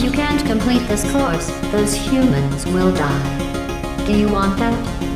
If you can't complete this course, those humans will die. Do you want that?